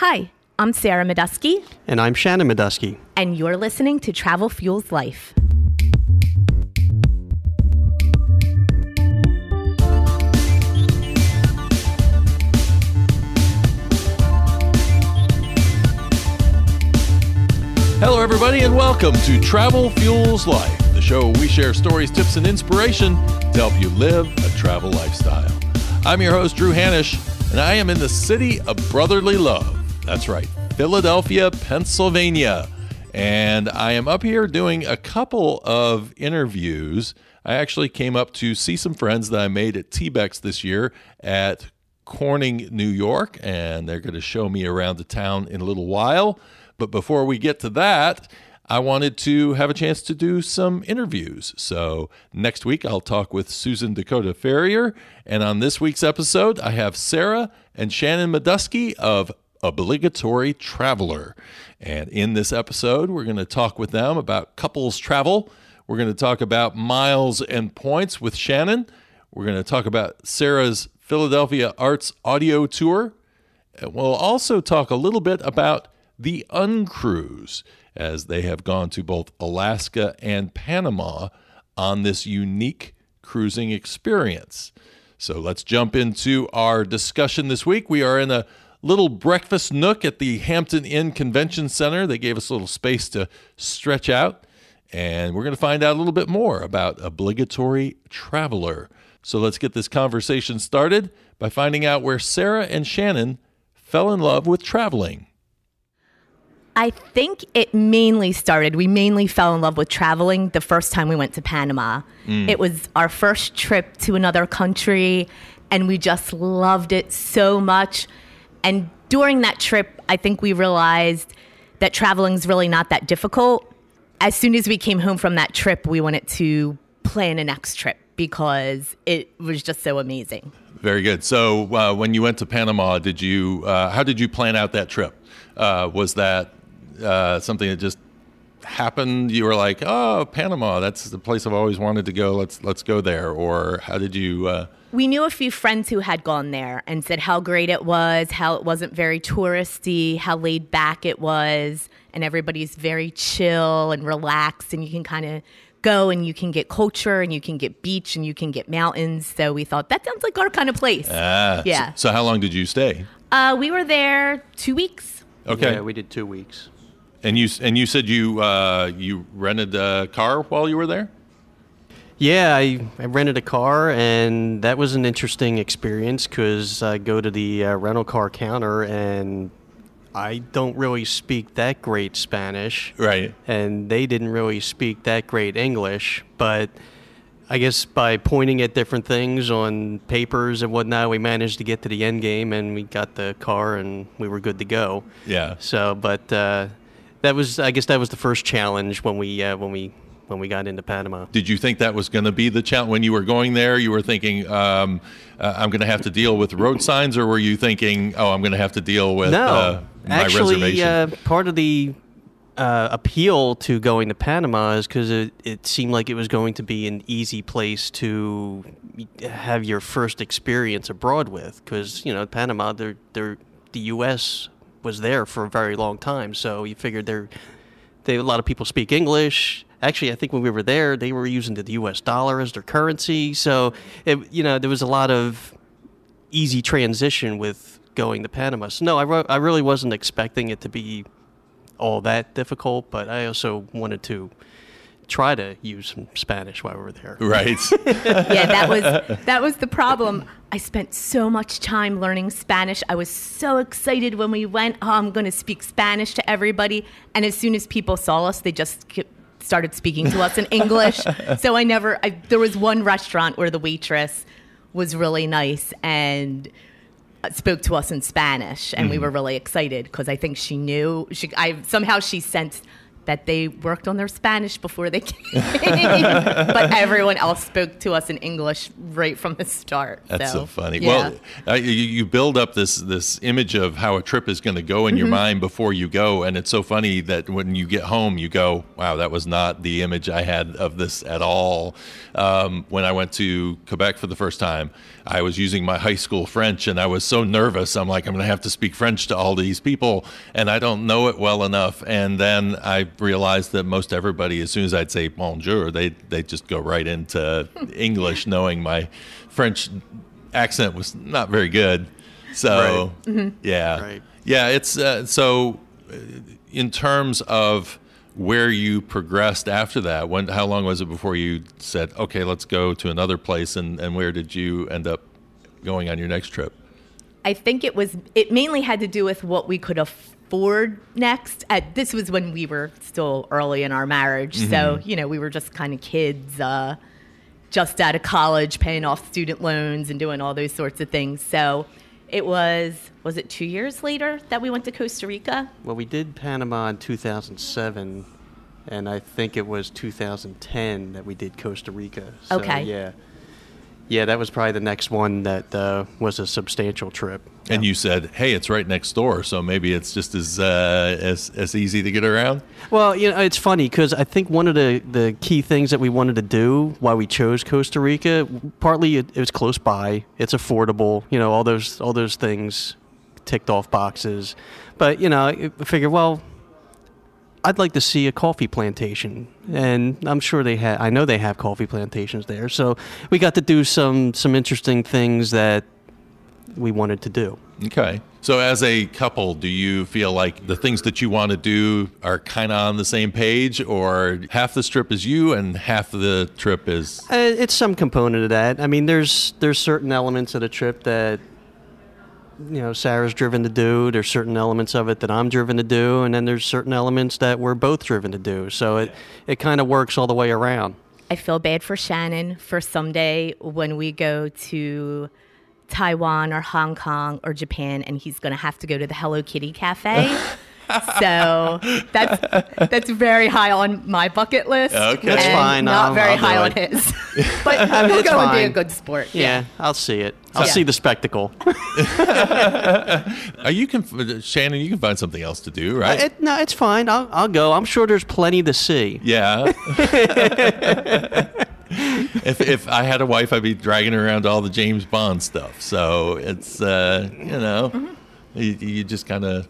Hi, I'm Sarah Miduski, And I'm Shannon Miduski. and you're listening to Travel Fuels Life. Hello, everybody, and welcome to Travel Fuels Life, the show where we share stories, tips, and inspiration to help you live a travel lifestyle. I'm your host, Drew Hannish, and I am in the city of brotherly love. That's right, Philadelphia, Pennsylvania. And I am up here doing a couple of interviews. I actually came up to see some friends that I made at TBEX this year at Corning, New York, and they're going to show me around the town in a little while. But before we get to that, I wanted to have a chance to do some interviews. So next week, I'll talk with Susan Dakota Ferrier. And on this week's episode, I have Sarah and Shannon Miduski of Obligatory Traveler. And in this episode, we're going to talk with them about couples travel. We're going to talk about miles and points with Shannon. We're going to talk about Sarah's Philadelphia Arts Audio Tour. And we'll also talk a little bit about the Uncruise, as they have gone to both Alaska and Panama on this unique cruising experience. So let's jump into our discussion this week. We are in a little breakfast nook at the Hampton Inn Convention Center. They gave us a little space to stretch out, and we're going to find out a little bit more about Obligatory Traveler. So let's get this conversation started by finding out where Sarah and Shannon fell in love with traveling. I think it mainly started, we mainly fell in love with traveling the first time we went to Panama. Mm. It was our first trip to another country, and we just loved it so much. And during that trip, I think we realized that traveling is really not that difficult. As soon as we came home from that trip, we wanted to plan a next trip because it was just so amazing. Very good. So, uh, when you went to Panama, did you? Uh, how did you plan out that trip? Uh, was that uh, something that just happened? You were like, "Oh, Panama, that's the place I've always wanted to go. Let's let's go there." Or how did you? Uh, we knew a few friends who had gone there and said how great it was, how it wasn't very touristy, how laid back it was, and everybody's very chill and relaxed, and you can kind of go and you can get culture and you can get beach and you can get mountains. So we thought that sounds like our kind of place. ah, Yeah. So, so how long did you stay? Uh, we were there two weeks. Okay. Yeah, we did two weeks. And you and you said you uh, you rented a car while you were there. Yeah, I, I rented a car, and that was an interesting experience because I go to the uh, rental car counter, and I don't really speak that great Spanish. Right. And they didn't really speak that great English, but I guess by pointing at different things on papers and whatnot, we managed to get to the end game, and we got the car, and we were good to go. Yeah. So, but uh, that was, I guess, that was the first challenge when we uh, when we when we got into Panama. Did you think that was going to be the challenge when you were going there? You were thinking, um, uh, "I'm going to have to deal with road signs," or were you thinking, "Oh, I'm going to have to deal with No, uh, my actually, reservation"? uh, part of the uh, appeal to going to Panama is because it, it seemed like it was going to be an easy place to have your first experience abroad with. Because you know, Panama, they're, they're, the U.S. was there for a very long time, so you figured there, they a lot of people speak English. Actually, I think when we were there, they were using the U.S. dollar as their currency. So, it, you know, there was a lot of easy transition with going to Panama. So no, I, ro- I really wasn't expecting it to be all that difficult, but I also wanted to try to use some Spanish while we were there. right. yeah, that was that was the problem. I spent so much time learning Spanish. I was so excited when we went. Oh, I'm going to speak Spanish to everybody. And as soon as people saw us, they just started speaking to us in English. so I never. I, there was one restaurant where the waitress was really nice and uh, spoke to us in Spanish, and we were really excited because I think she knew. She, I somehow she sensed that they worked on their Spanish before they came, but everyone else spoke to us in English right from the start. That's so, funny. yeah. Well, uh, you, you build up this this image of how a trip is going to go in your Mm-hmm. mind before you go, and it's so funny that when you get home, you go, "Wow, that was not the image I had of this at all." Um, when I went to Quebec for the first time, I was using my high school French, and I was so nervous. I'm like, I'm going to have to speak French to all these people, and I don't know it well enough. And then I realized that most everybody, as soon as I'd say bonjour, they they just go right into English, knowing my French accent was not very good. So yeah, Right. yeah. It's uh, so uh, in terms of where you progressed after that. When how long was it before you said, okay, let's go to another place, and and where did you end up going on your next trip? I think it was it mainly had to do with what we could afford next. At this was when we were still early in our marriage, so you know we were just kind of kids, uh, just out of college, paying off student loans and doing all those sorts of things. So it was was it two years later that we went to Costa Rica? Well, we did Panama in 2007, and I think it was 2010 that we did Costa Rica. So, Okay. Yeah. Yeah, that was probably the next one that uh, was a substantial trip. And you said, hey, it's right next door, so maybe it's just as uh, as as easy to get around. Well, you know, it's funny because I think one of the, the key things that we wanted to do why we chose Costa Rica, partly it, it was close by, it's affordable, you know, all those all those things ticked off boxes. But you know, I figured, well, I'd like to see a coffee plantation, and I'm sure they have. I know they have coffee plantations there, so we got to do some some interesting things that we wanted to do. Okay. So, as a couple, do you feel like the things that you want to do are kind of on the same page, or half the trip is you and half the trip is? Uh, it's some component of that. I mean, there's there's certain elements of the trip that you know Sarah's driven to do. There's certain elements of it that I'm driven to do, and then there's certain elements that we're both driven to do. So it it kind of works all the way around. I feel bad for Shannon for someday when we go to Taiwan or Hong Kong or Japan and he's going to have to go to the Hello Kitty cafe. so that's that's very high on my bucket list. Okay. That's and fine. Not I'll- very I'll high on his. but I mean, he'll it's go and be a good sport. Yeah, I'll see it. I'll Yeah. see the spectacle. Are you can Shannon? You can find something else to do, uh, right? it, no, it's fine. I'll I'll go. I'm sure there's plenty to see. yeah. If if I had a wife, I'd be dragging her around all the James Bond stuff. So it's uh, you know, you, you just kind of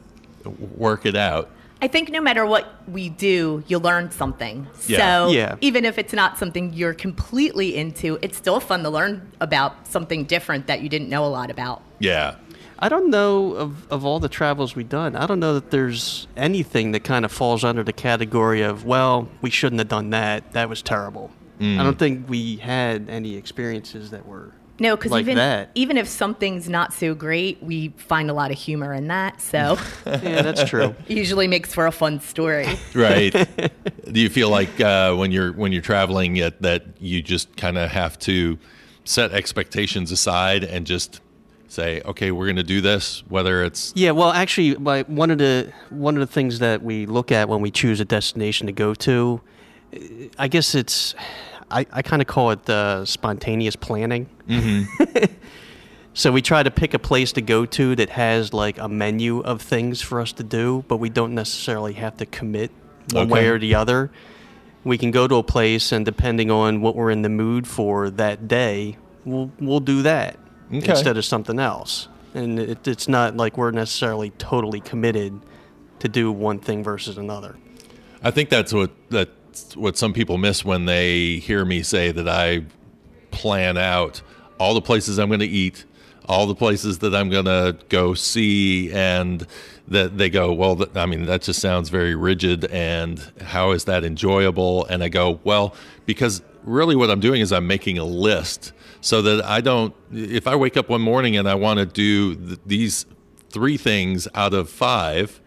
work it out. I think no matter what we do, you learn something. Yeah. So Yeah. even if it's not something you're completely into, it's still fun to learn about something different that you didn't know a lot about. Yeah. I don't know of, of all the travels we've done. I don't know that there's anything that kind of falls under the category of, well, we shouldn't have done that. That was terrible. I don't think we had any experiences that were No, because like even that. even if something's not so great, we find a lot of humor in that. So Yeah, that's true. usually makes for a fun story. Right. Do you feel like uh, when you're when you're traveling yet that you just kind of have to set expectations aside and just say, okay, we're going to do this, whether it's Yeah, well, actually, like one of the one of the things that we look at when we choose a destination to go to, uh, I guess it's, I, I kind of call it uh, spontaneous planning. Mm-hmm. so we try to pick a place to go to that has like a menu of things for us to do, but we don't necessarily have to commit one way or the other. We can go to a place, and depending on what we're in the mood for that day, we'll we'll do that Okay. instead of something else. And it, it's not like we're necessarily totally committed to do one thing versus another. I think that's what what some people miss when they hear me say that I plan out all the places I'm going to eat, all the places that I'm going to go see, and that they go, well, I mean, that just sounds very rigid, and how is that enjoyable? And I go, well, because really what I'm doing is I'm making a list so that I don't, if I wake up one morning and I want to do th- these three things out of five,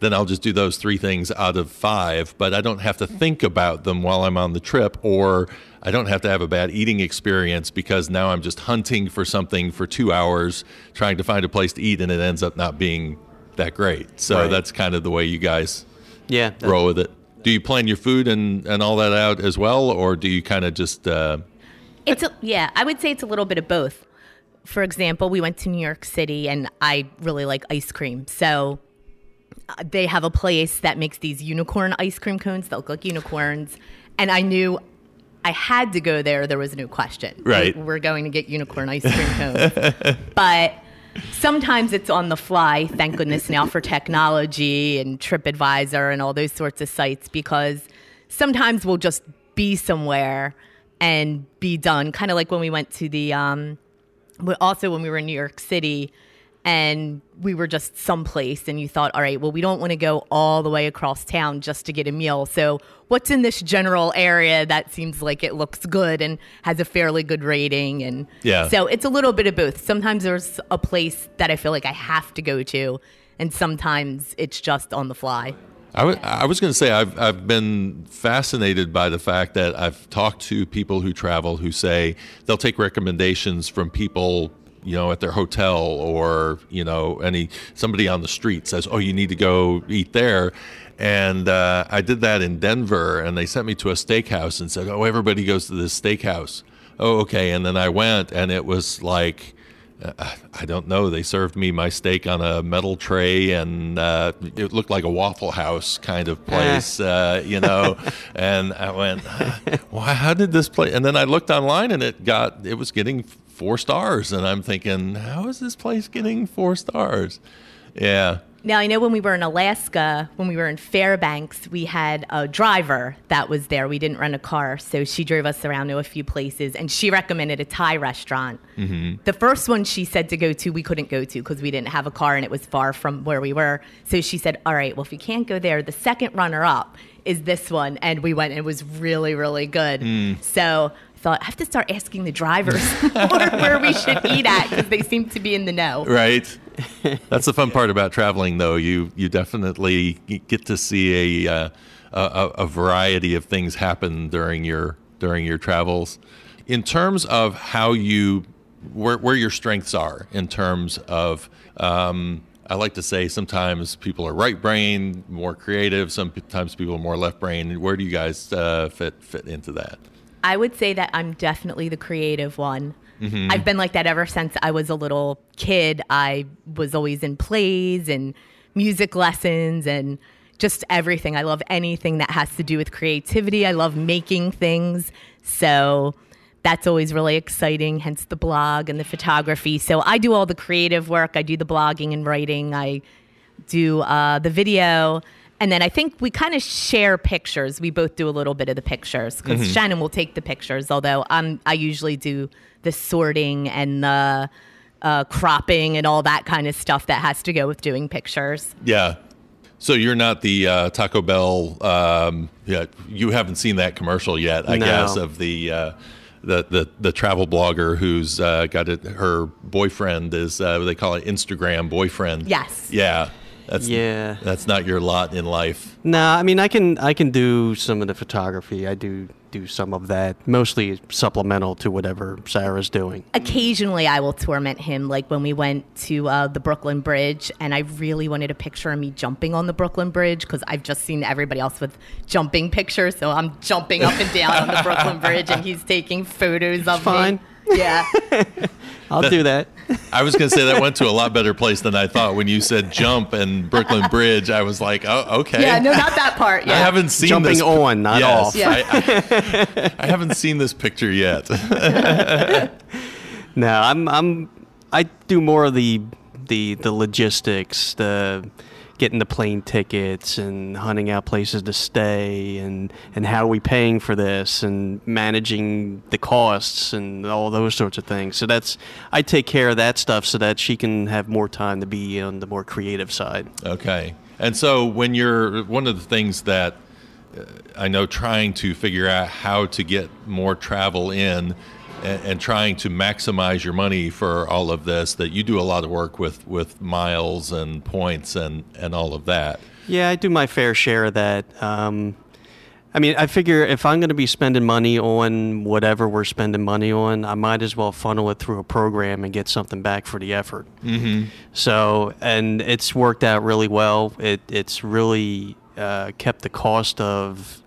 then I'll just do those three things out of five, but I don't have to think about them while I'm on the trip, or I don't have to have a bad eating experience because now I'm just hunting for something for two hours trying to find a place to eat and it ends up not being that great. So Right. that's kind of the way you guys Yeah. that- roll with it. Do do you plan your food and and all that out as well, or do you kind of just? Uh, It's a, yeah, I would say it's a little bit of both. For example, we went to New York City and I really like ice cream. So they have a place that makes these unicorn ice cream cones that look like unicorns. And I knew I had to go there. There was no question. Right. We- We're going to get unicorn ice cream cones. but sometimes it's on the fly. Thank goodness now for technology and TripAdvisor and all those sorts of sites because sometimes we'll just be somewhere and be done. Kind of like when we went to the, um, also when we were in New York City and we were just someplace and you thought, all right, well, we don't want to go all the way across town just to get a meal. So, what's in this general area that seems like it looks good and has a fairly good rating? And Yeah. so it's a little bit of both. Sometimes there's a place that I feel like I have to go to, and sometimes it's just on the fly. I was going to say I've I've been fascinated by the fact that I've talked to people who travel who say they'll take recommendations from people you know at their hotel or you know any somebody on the street says oh you need to go eat there and uh, I did that in Denver and they sent me to a steakhouse and said oh everybody goes to this steakhouse oh okay and then I went and it was like uh, I don't know. They served me my steak on a metal tray, and uh, it looked like a Waffle House kind of place, uh, you know. and I went, "Well, how did this place?" And then I looked online, and it got it was getting four stars, and I'm thinking, how is this place getting four stars? Yeah, Now, I know when we were in Alaska, when we were in Fairbanks, we had a driver that was there. We didn't rent a car. So she drove us around to a few places and she recommended a Thai restaurant. Mm-hmm. The first one she said to go to, we couldn't go to because we didn't have a car and it was far from where we were. So she said, All right, well, if you can't go there, the second runner up is this one. And we went and it was really, really good. Mm. So I thought, I have to start asking the drivers where, where we should eat at because they seem to be in the know. right. That's the fun part about traveling, though. You you definitely get to see a uh, a, a variety of things happen during your during your travels. In terms of how you where where your strengths are, in terms of um, I like to say sometimes people are right brain, more creative. Sometimes people are more left brain. Where do you guys uh, fit fit into that? I would say that I'm definitely the creative one. I've been like that ever since I was a little kid. I was always in plays and music lessons and just everything. I love anything that has to do with creativity. I love making things. So that's always really exciting, hence the blog and the photography. So I do all the creative work. I do the blogging and writing. I do uh, the video. And then I think we kind of share pictures. We both do a little bit of the pictures because Shannon will take the pictures, although I'm, I usually do the sorting and the uh, cropping and all that kind of stuff that has to go with doing pictures. Yeah. So you're not the uh, Taco Bell. Um, yeah, you haven't seen that commercial yet, I No. guess, of the uh, the, the the travel blogger who's uh, got it. Her boyfriend is uh, they call it Instagram boyfriend. Yes. Yeah. That's Yeah. That's not your lot in life. Nah, I mean I can I can do some of the photography. I do do some of that, mostly supplemental to whatever Sarah's doing. Occasionally, I will torment him, like when we went to uh, the Brooklyn Bridge, and I really wanted a picture of me jumping on the Brooklyn Bridge because I've just seen everybody else with jumping pictures. So I'm jumping up and down on the Brooklyn Bridge, and he's taking photos of fine. me. Yeah. I'll do that. I was going to say that went to a lot better place than I thought when you said jump and Brooklyn Bridge. I was like, oh, okay. Yeah, no, not that part. Yeah. I haven't seen Jumping this. on, not yes, off. Yeah. I, I, I haven't seen this picture yet. No, I'm I'm I do more of the the the logistics, the getting the plane tickets and hunting out places to stay and and how are we paying for this and managing the costs and all those sorts of things. So that's I take care of that stuff so that she can have more time to be on the more creative side. Okay. And so when you're one of the things that uh, I know trying to figure out how to get more travel in and, and trying to maximize your money for all of this that you do a lot of work with with miles and points and and all of that. Yeah, I do my fair share of that. Um, I mean, I figure if I'm going to be spending money on whatever we're spending money on, I might as well funnel it through a program and get something back for the effort. Mm-hmm. So, and it's worked out really well. It it's really uh, kept the cost of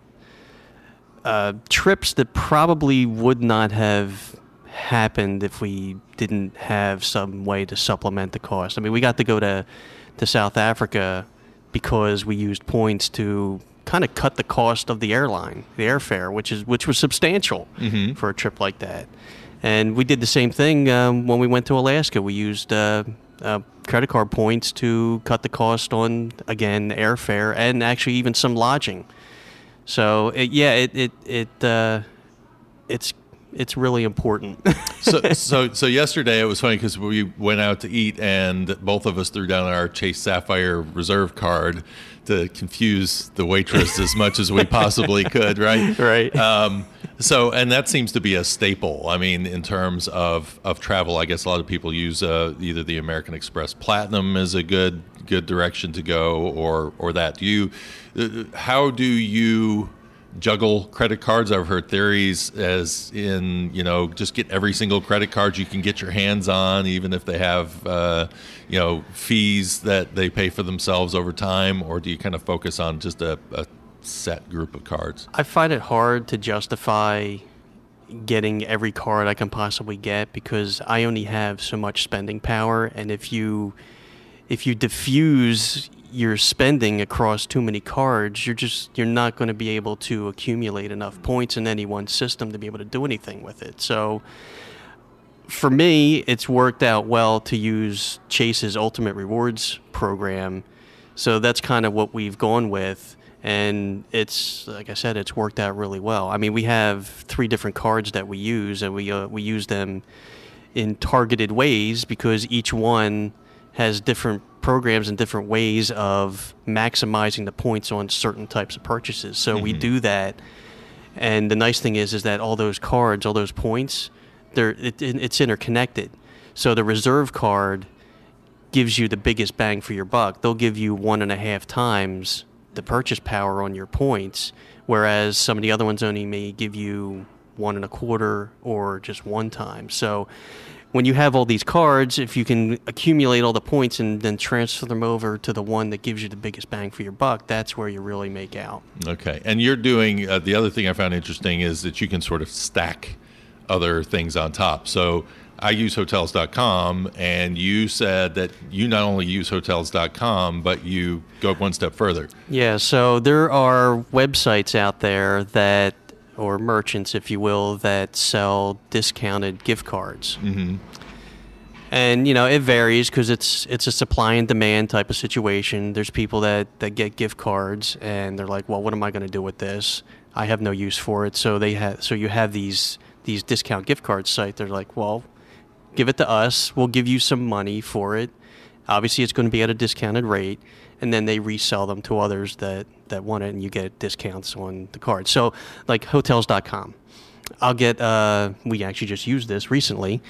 uh, trips that probably would not have happened if we didn't have some way to supplement the cost. I mean, we got to go to to South Africa because we used points to kind of cut the cost of the airline, the airfare, which is which was substantial Mhm. for a trip like that. And we did the same thing um, when we went to Alaska. We used uh, uh, credit card points to cut the cost on again airfare and actually even some lodging. So it, yeah, it it it uh, it's it's really important. so, so, so yesterday it was funny because we went out to eat and both of us threw down our Chase Sapphire Reserve card to confuse the waitress as much as we possibly could, right? Right. Um, so, and that seems to be a staple. I mean, in terms of, of travel, I guess a lot of people use uh, either the American Express Platinum as a good good direction to go, or or that. Do you? Uh, how do you? juggle credit cards. I've heard theories as in, you know, just get every single credit card you can get your hands on, even if they have, uh, you know, fees that they pay for themselves over time, or do you kind of focus on just a, a set group of cards? I find it hard to justify getting every card I can possibly get because I only have so much spending power and if you if you diffuse your spending across too many cards, you're just you're not going to be able to accumulate enough points in any one system to be able to do anything with it. So for me, it's worked out well to use Chase's Ultimate Rewards program. So that's kind of what we've gone with. And it's, like I said, it's worked out really well. I mean, we have three different cards that we use, and we, uh, we use them in targeted ways because each one has different programs and different ways of maximizing the points on certain types of purchases. So we mm-hmm. do that. And the nice thing is, is that all those cards, all those points, they're it, it- it's interconnected. So the reserve card gives you the biggest bang for your buck. They'll give you one and a half times the purchase power on your points, whereas some of the other ones only may give you one and a quarter or just one time. So when you have all these cards, if you can accumulate all the points and then transfer them over to the one that gives you the biggest bang for your buck, that's where you really make out. Okay. And you're doing uh, the other thing I found interesting is that you can sort of stack other things on top. So I use hotels.com, and you said that you not only use hotels.com, but you go one step further. Yeah, so there are websites out there that, or merchants, if you will, that sell discounted gift cards. Mm-hmm. And you know it varies because it's it's a supply and demand type of situation. There's people that, that get gift cards and they're like, well, what am I going to do with this? I have no use for it. So they have so you have these these discount gift card sites. They're like, well, give it to us. We'll give you some money for it. Obviously, it's going to be at a discounted rate, and then they resell them to others that that want it, and you get discounts on the card. So, like Hotels.com, I'll get. Uh, we actually just used this recently.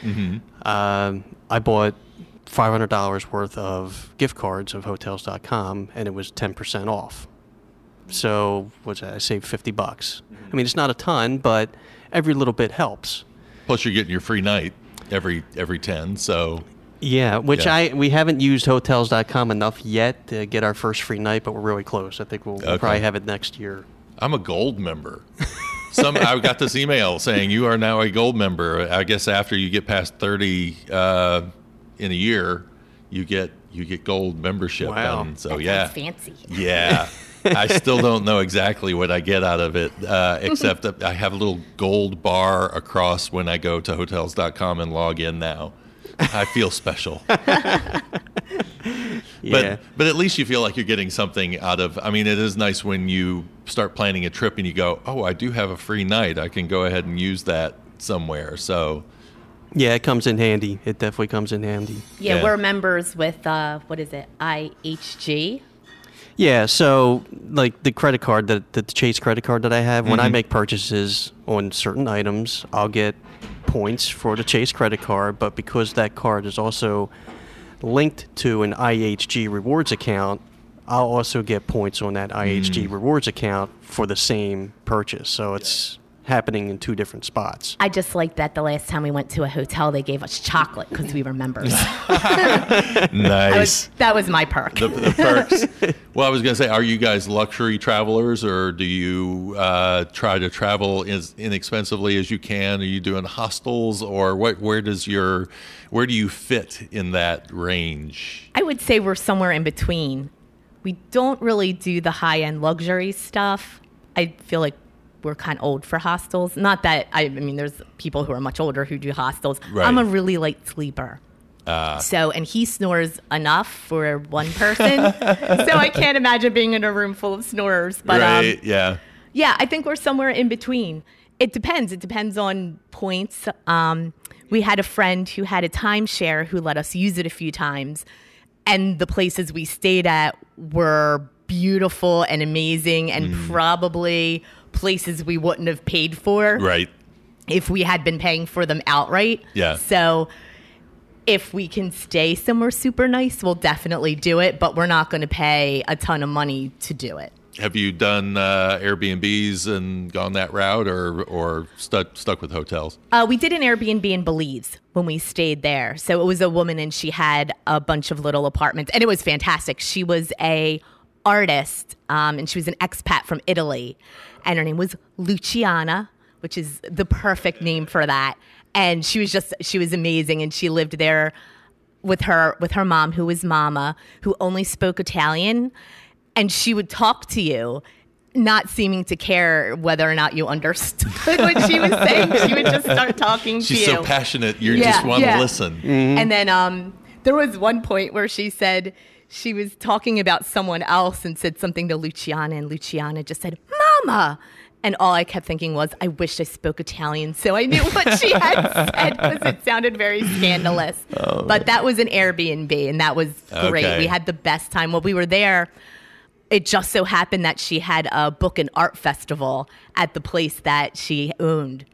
Um, I bought five hundred dollars worth of gift cards of Hotels.com, and it was ten percent off. So, what's that? I saved fifty bucks. I mean, it's not a ton, but every little bit helps. Plus, you're getting your free night every every ten. So Yeah, which Yeah. I we haven't used hotels.com enough yet to get our first free night, but we're really close. I think we'll, we'll probably have it next year. I'm a gold member. Some I got this email saying you are now a gold member. I guess after you get past 30 uh, in a year, you get you get gold membership. Wow. And so That yeah, sounds fancy. yeah. I still don't know exactly what I get out of it, uh, except that I have a little gold bar across when I go to hotels.com and log in now. I feel special. Yeah. But but at least you feel like you're getting something out of. I mean, it is nice when you start planning a trip and you go, "Oh, I do have a free night. I can go ahead and use that somewhere." So yeah, it comes in handy. It definitely comes in handy. Yeah, Yeah. we're members with uh, what is it? IHG. Yeah, so like the credit card that that the Chase credit card that I have, when I Mhm. make purchases on certain items, I'll get points for the Chase credit card, but because that card is also linked to an IHG rewards account, I'll also get points on that IHG rewards account for the same purchase. So it's happening in two different spots. I just like that the last time we went to a hotel, they gave us chocolate because we were members. Nice. That was, that was my perk. the, the perks. well, I was going to say, are you guys luxury travelers, or do you uh, try to travel as inexpensively as you can? Are you doing hostels, or what? Where does your, where do you fit in that range? I would say we're somewhere in between. We don't really do the high end luxury stuff. I feel like we're kind of old for hostels. Not that I, I mean, there's people who are much older who do hostels. Right. I'm a really light sleeper. so, and he snores enough for one person. so I can't imagine being in a room full of snorers. But um, yeah. yeah, I think we're somewhere in between. It depends. It depends on points. Um, we had a friend who had a timeshare who let us use it a few times, and the places we stayed at were beautiful and amazing, and probably places we wouldn't have paid for Right. if we had been paying for them outright. Yeah. So if we can stay somewhere super nice, we'll definitely do it, but we're not going to pay a ton of money to do it. Have you done uh, Airbnbs and gone that route, or or stuck stuck with hotels? Uh, we did an Airbnb in Belize when we stayed there. So it was a woman and she had a bunch of little apartments and it was fantastic. She was a artist um, and she was an expat from Italy and her name was Luciana, which is the perfect name for that. And she was just she was amazing and she lived there with her with her mom who was mama who only spoke Italian and she would talk to you not seeming to care whether or not you understood what she was saying she would just start talking to you. She's so passionate, you Yeah, just want yeah. to listen. and then um, there was one point where she said she was talking about someone else and said something to Luciana, and Luciana just said, Mama. And all I kept thinking was, I wish I spoke Italian so I knew what she had said because it sounded very scandalous. Oh. But that was an Airbnb, and that was great. Okay. We had the best time. While we were there, it just so happened that she had a book and art festival at the place that she owned.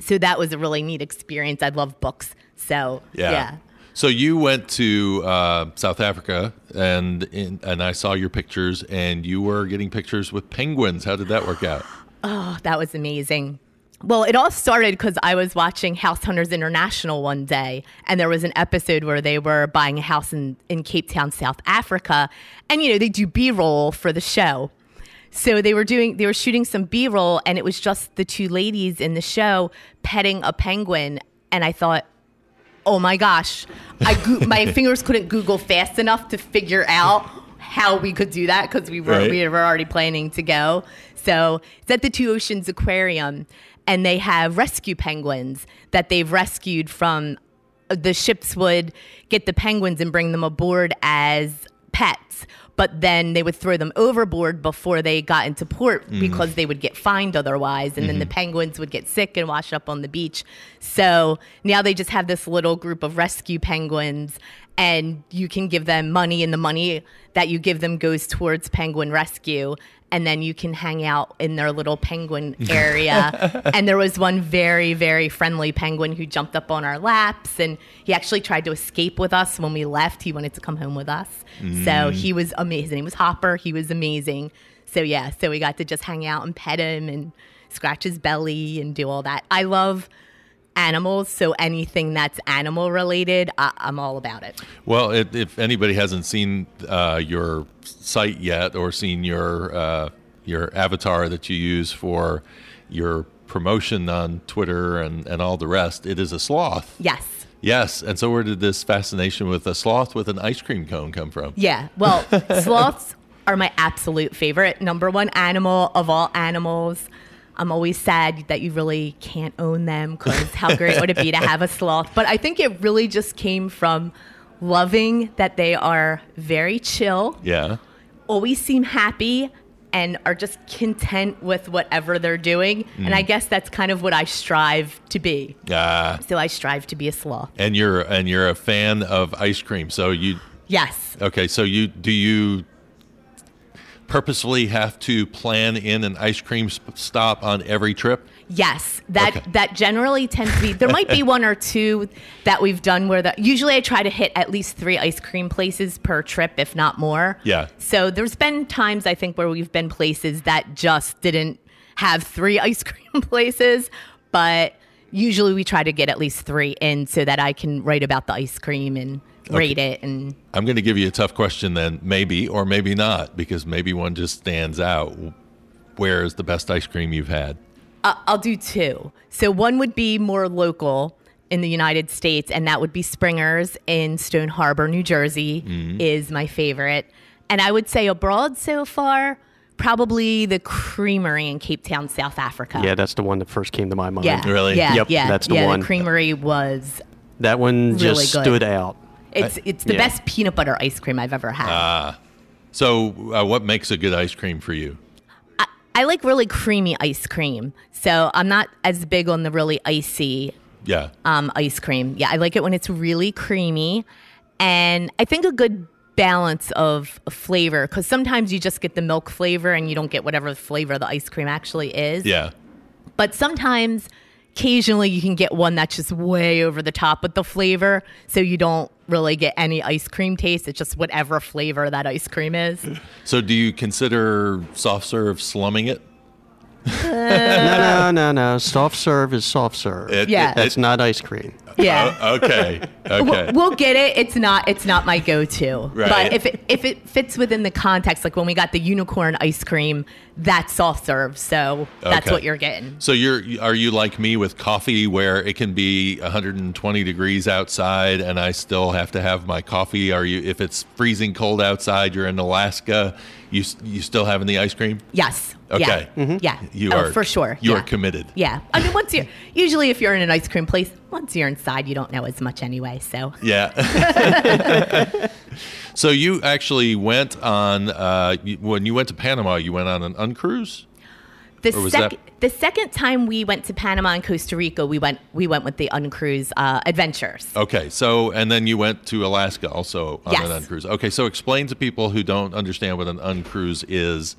So that was a really neat experience. I love books. So, Yeah. yeah. So you went to uh, South Africa, and in, and I saw your pictures, and you were getting pictures with penguins. How did that work out? Oh, that was amazing. Well, it all started because I was watching House Hunters International one day, and there was an episode where they were buying a house in, in Cape Town, South Africa. And, you know, they do B roll for the show. So they were doing, they were shooting some B roll, and it was just the two ladies in the show petting a penguin. And I thought, oh my gosh, I go- my fingers couldn't Google fast enough to figure out how we could do that because we were Right. we were already planning to go. So it's at the Two Oceans Aquarium, and they have rescue penguins that they've rescued from. Uh, the ships would get the penguins and bring them aboard as pets, but then they would throw them overboard before they got into port mm. because they would get fined otherwise, and then the mm-hmm. penguins would get sick and wash up on the beach. So now they just have this little group of rescue penguins, and you can give them money, and the money that you give them goes towards penguin rescue. And then you can hang out in their little penguin area. and there was one very, very friendly penguin who jumped up on our laps, and he actually tried to escape with us when we left. He wanted to come home with us. So mm. he was amazing. He was Hopper. He was amazing. So yeah, so we got to just hang out and pet him and scratch his belly and do all that. I love animals, so anything that's animal related, I- I'm all about it. Well, it, if anybody hasn't seen uh, your site yet or seen your uh, your avatar that you use for your promotion on Twitter and, and all the rest, it is a sloth. Yes. Yes. And so, where did this fascination with a sloth with an ice cream cone come from? Yeah. Well, sloths are my absolute favorite. Number one animal of all animals. I'm always sad that you really can't own them because how great would it be to have a sloth? But I think it really just came from loving that they are very chill, Yeah. always seem happy, and are just content with whatever they're doing. And I guess that's kind of what I strive to be. Ah. So I strive to be a sloth. and you're and you're a fan of ice cream. So you Yes. okay? So you do you purposefully have to plan in an ice cream stop on every trip? Yes, that Okay. that generally tends to be. There might be one or two that we've done where the usually I try to hit at least three ice cream places per trip, if not more. Yeah. So there's been times I think where we've been places that just didn't have three ice cream places, but usually we try to get at least three in so that I can write about the ice cream and rate it and I'm going to give you a tough question then, maybe or maybe not, because maybe one just stands out. Where is the best ice cream you've had? I- I'll do two. So one would be more local in the United States, and that would be Springer's in Stone Harbor, New Jersey, mm-hmm. is my favorite. And I would say abroad so far, probably the Creamery in Cape Town, South Africa. Yeah, that's the one that first came to my mind. yeah, Really? Yeah, Yep, yeah, that's the yeah, one. The Creamery was That one just Really good. stood out. It's it's the yeah. best peanut butter ice cream I've ever had. So, uh, what makes a good ice cream for you? I like really creamy ice cream, so I'm not as big on the really icy Yeah. um, ice cream. Yeah, I like it when it's really creamy, and I think a good balance of flavor because sometimes you just get the milk flavor and you don't get whatever flavor the ice cream actually is. yeah. But sometimes, occasionally, you can get one that's just way over the top with the flavor, so you don't really get any ice cream taste. It's just whatever flavor that ice cream is. So, do you consider soft serve slumming it? no, no, no, no. Soft serve is soft serve. It- Yeah. it- That's not ice cream. Yeah. Oh, okay. Okay. We'll, we'll get it. It's not. It's not my go-to. Right. But if it if it fits within the context, like when we got the unicorn ice cream, that's soft serve. So that's Okay. what you're getting. So you're are you like me with coffee where it can be 120 degrees outside and I still have to have my coffee? Are you if it's freezing cold outside, you're in Alaska, you you still having the ice cream? Yes. Okay. Yeah. Yeah. You oh, are for sure. You yeah. are committed. Yeah. I mean, once you're usually if you're in an ice cream place, once you're inside, you don't know as much anyway. So Yeah. so you actually went on uh, when you went to Panama, you went on an uncruise. the that- the second time we went to Panama and Costa Rica, we went we went with the uncruise uh, adventures. Okay, so and then you went to Alaska also on Yes. an uncruise. Okay, so explain to people who don't understand what an uncruise is.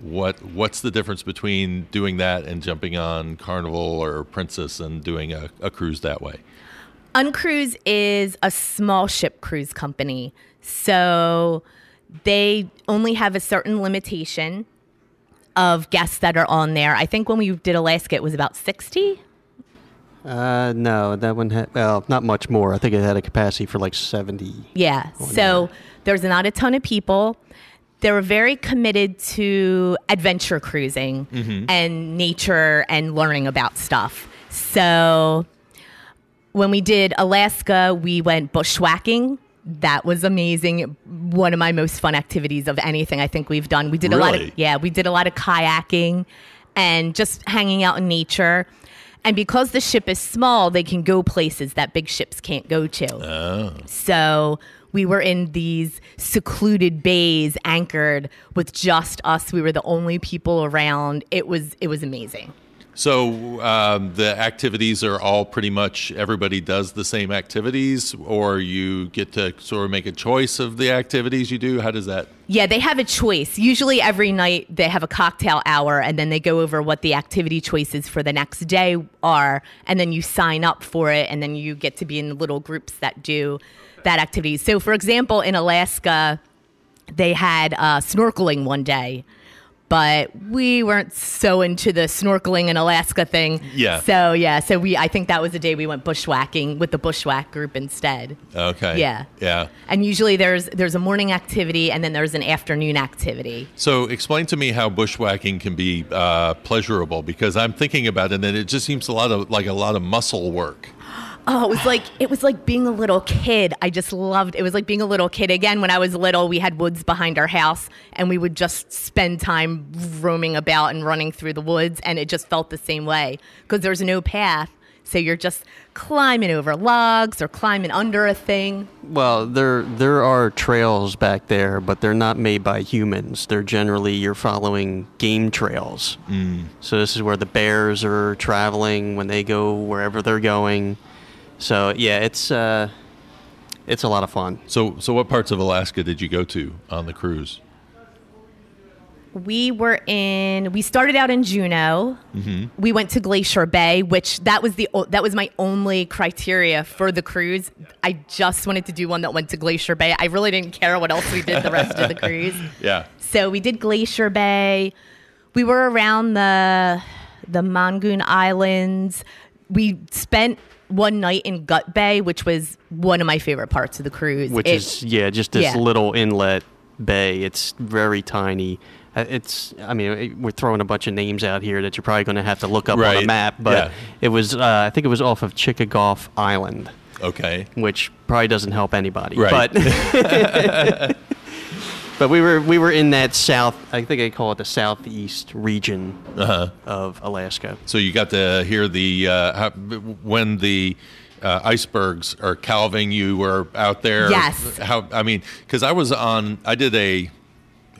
What what's the difference between doing that and jumping on Carnival or Princess and doing a, a cruise that way? Uncruise is a small ship cruise company. So they only have a certain limitation of guests that are on there. I think when we did Alaska, it was about 60. Uh, no, that one had, well, not much more. I think it had a capacity for like 70. Yeah. So there's not a ton of people. They were very committed to adventure cruising mm-hmm. and nature and learning about stuff. So when we did Alaska, we went bushwhacking. That was amazing. One of my most fun activities of anything I think we've done. We did a lot of yeah, we did a lot of kayaking and just hanging out in nature. And because the ship is small, they can go places that big ships can't go to. Oh. So we were in these secluded bays anchored with just us. We were the only people around. It was it was amazing. So um, the activities are all pretty much everybody does the same activities, or you get to sort of make a choice of the activities you do. How does that? Yeah, they have a choice. Usually every night they have a cocktail hour and then they go over what the activity choices for the next day are and then you sign up for it and then you get to be in little groups that do that activity. So for example, in Alaska, they had uh, snorkeling one day. But we weren't so into the snorkeling in Alaska thing. Yeah. So yeah, so we I think that was the day we went bushwhacking with the bushwhack group instead. Okay. Yeah. Yeah. And usually there's there's a morning activity and then there's an afternoon activity. So explain to me how bushwhacking can be uh, pleasurable because I'm thinking about it and then it just seems a lot of like a lot of muscle work. Oh, it was like it was like being a little kid. I just loved it was like being a little kid. Again, when I was little, we had woods behind our house and we would just spend time roaming about and running through the woods and it just felt the same way because there's no path. So you're just climbing over logs or climbing under a thing. Well, there there are trails back there, but they're not made by humans. They're generally you're following game trails. Mm. So this is where the bears are traveling when they go wherever they're going. So yeah, it's uh, it's a lot of fun. So so what parts of Alaska did you go to on the cruise? We were in. We started out in Juneau. We went to Glacier Bay, which that was the that was my only criteria for the cruise. I just wanted to do one that went to Glacier Bay. I really didn't care what else we did the rest of the cruise. Yeah. So we did Glacier Bay. we were around the the Mangoon Islands. We spent one night in Gut Bay, which was one of my favorite parts of the cruise. which It- is yeah, just this yeah. little inlet bay. It's very tiny. Uh, It's I mean we're throwing a bunch of names out here that you're probably going to have to look up on a map, but yeah. it was uh, I think it was off of Chichagof Island, Okay. which probably doesn't help anybody. Right. But but we were we were in that south. I think they call it the southeast region Uh-huh. of Alaska. So you got to hear the uh, how, when the uh, icebergs are calving. You were out there. Yes. How I mean, because I was on. I did a.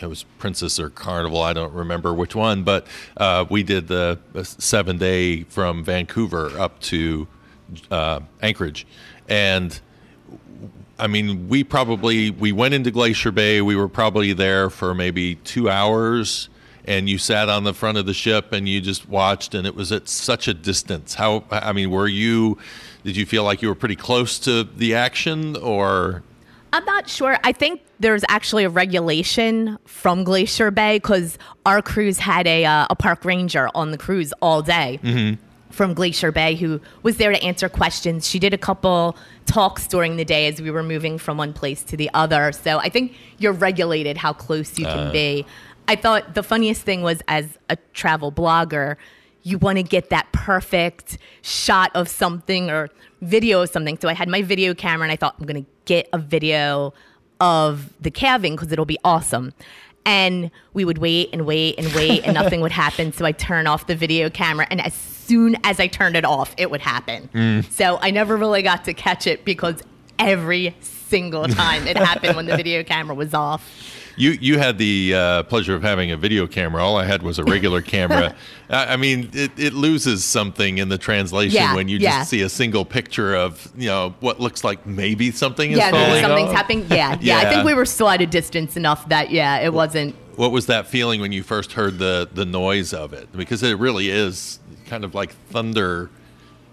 It was Princess or Carnival. I don't remember which one, but uh, we did the seven day from Vancouver up to uh, Anchorage, and I mean, we probably we went into Glacier Bay. We were probably there for maybe two hours, and you sat on the front of the ship and you just watched, and it was at such a distance. How I mean, were you? Did you feel like you were pretty close to the action, or I'm not sure. I think there's actually a regulation from Glacier Bay because our cruise had a, uh, a park ranger on the cruise all day from Glacier Bay who was there to answer questions. She did a couple talks during the day as we were moving from one place to the other. So I think you're regulated how close you can uh. be. I thought the funniest thing was as a travel blogger, you want to get that perfect shot of something or video of something. So I had my video camera and I thought I'm going to get a video of the calving because it'll be awesome. And we would wait and wait and wait and nothing would happen. So I turn off the video camera and as soon as I turned it off, it would happen. So I never really got to catch it because every single time it happened when the video camera was off. you you had the uh, pleasure of having a video camera? All I had was a regular camera. I, I mean, it, it loses something in the translation Yeah, when you yeah. just see a single picture of you know what looks like maybe something is yeah, falling something's off. happening. Yeah, yeah, I think we were still at a distance enough that yeah, it wasn't. What was that feeling when you first heard the the noise of it? Because it really is kind of like thunder.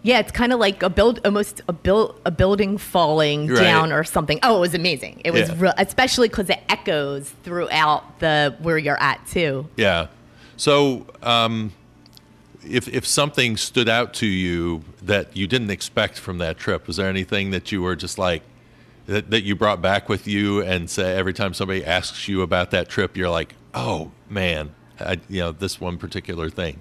Yeah, it's kind of like a build, almost a build, a building falling Right. down or something. Oh, it was amazing. It was Yeah. real, especially because it echoes throughout the where you're at too. Yeah. So, um, if if something stood out to you that you didn't expect from that trip, was there anything that you were just like that, that you brought back with you and say every time somebody asks you about that trip, you're like, oh man, I, you know this one particular thing.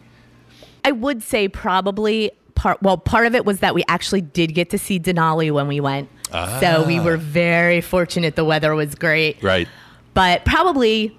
I would say probably part. Well, part of it was that we actually did get to see Denali when we went, so we ah. were very fortunate. The weather was great. Right. but probably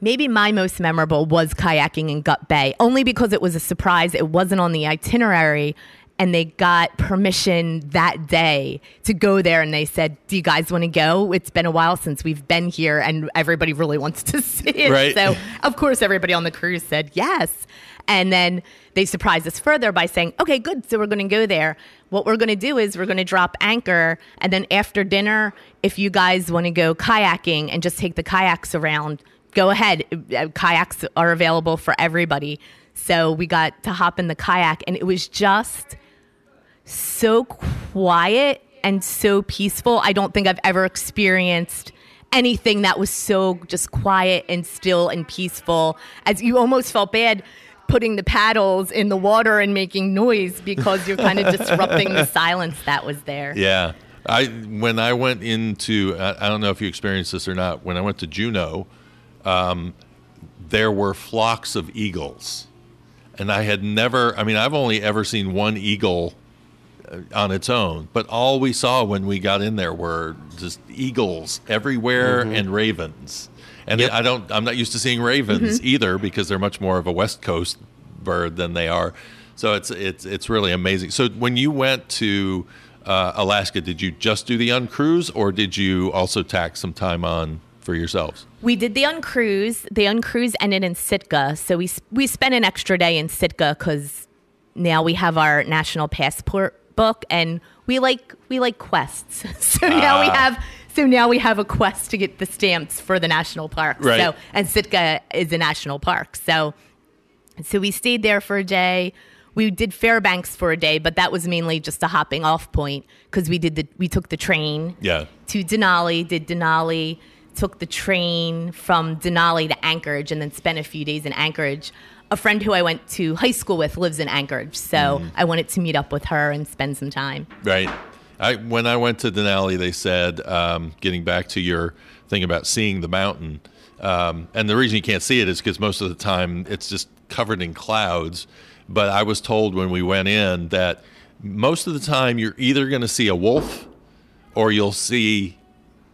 maybe my most memorable was kayaking in Gut Bay, only because it was a surprise. It wasn't on the itinerary, and they got permission that day to go there. And they said, "Do you guys want to go? It's been a while since we've been here, and everybody really wants to see it." Right. So, of course, everybody on the cruise said yes. And then they surprised us further by saying, okay, good. So we're going to go there. What we're going to do is we're going to drop anchor. And then after dinner, if you guys want to go kayaking and just take the kayaks around, go ahead. Uh, Kayaks are available for everybody. So we got to hop in the kayak, and it was just so quiet and so peaceful. I don't think I've ever experienced anything that was so just quiet and still and peaceful as you almost felt bad putting the paddles in the water and making noise because you're kind of disrupting the silence that was there. Yeah. I when I went into I, I don't know if you experienced this or not. When I went to Juneau, um, there were flocks of eagles, and I had never. I mean, I've only ever seen one eagle uh, on its own, but all we saw when we got in there were just eagles everywhere and ravens. And Yep. I don't. I'm not used to seeing ravens either because they're much more of a West Coast bird than they are. So it's it's it's really amazing. So when you went to uh, Alaska, did you just do the uncruise, or did you also tack some time on for yourselves? We did the uncruise. The uncruise ended in Sitka, so we we spent an extra day in Sitka because now we have our national passport book, and we like we like quests. so now we Ah. have so now we have a quest to get the stamps for the national parks. Right. So and Sitka is a national park. So so we stayed there for a day. We did Fairbanks for a day, but that was mainly just a hopping off point because we did the we took the train Yeah. to Denali, did Denali took the train from Denali to Anchorage and then spent a few days in Anchorage. A friend who I went to high school with lives in Anchorage, so mm. I wanted to meet up with her and spend some time. Right. I when I went to Denali, they said, um, getting back to your thing about seeing the mountain, um, and the reason you can't see it is because most of the time it's just covered in clouds. But I was told when we went in that most of the time you're either going to see a wolf or you'll see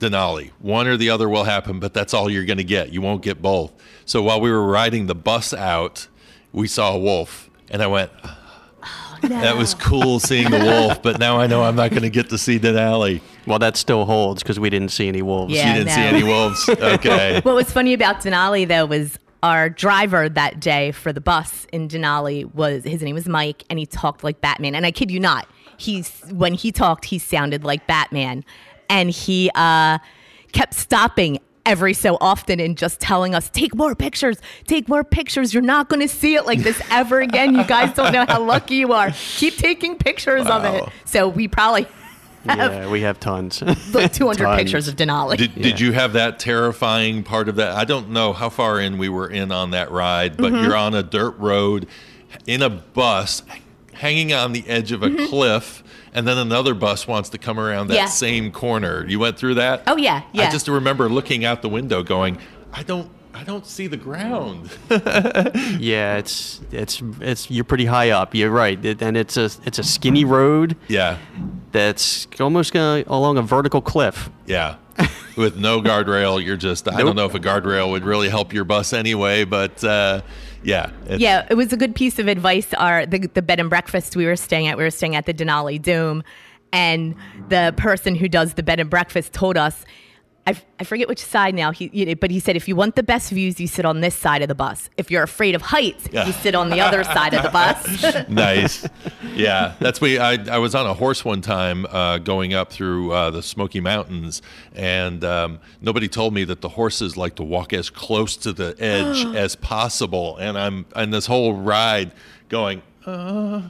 Denali. One or the other will happen, but that's all you're going to get. You won't get both. So while we were riding the bus out, we saw a wolf, and I went, that was cool seeing the wolf, but now I know I'm not going to get to see Denali. Well, that still holds because we didn't see any wolves. Yeah. you didn't see any wolves? Okay. What was funny about Denali though was our driver that day for the bus in Denali was his name was Mike and he talked like Batman and I kid you not he's when he talked he sounded like Batman and he uh, kept stopping every so often and just telling us take more pictures take more pictures you're not going to see it like this ever again you guys don't know how lucky you are keep taking pictures of it so we probably have Yeah, we have tons. like 200 Tons. pictures of Denali Did, did you have that terrifying part of that? I don't know how far in we were in on that ride, but Mm-hmm. you're on a dirt road in a bus hanging on the edge of a Mm-hmm. cliff, and then another bus wants to come around that Yeah. same corner. You went through that? Oh, yeah, yeah. I just remember looking out the window going, I don't. I don't see the ground. yeah, it's it's it's you're pretty high up. You're right, it, and it's a it's a skinny road yeah, that's almost going along a vertical cliff. yeah. With no guardrail, you're just. I don't know if a guardrail would really help your bus anyway, but uh, yeah. Yeah, it was a good piece of advice. Our the, the bed and breakfast we were staying at, we were staying at the Denali Dome, and the person who does the bed and breakfast told us, I, f- I forget which side now. He, you know, but he said if you want the best views, you sit on this side of the bus. If you're afraid of heights, Yeah. you sit on the other side of the bus. nice. Yeah, that's me. I, I was on a horse one time uh, going up through uh, the Smoky Mountains, and um, nobody told me that the horses like to walk as close to the edge as possible. And I'm on this whole ride going. Uh,